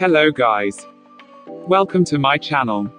Hello guys. Welcome to my channel.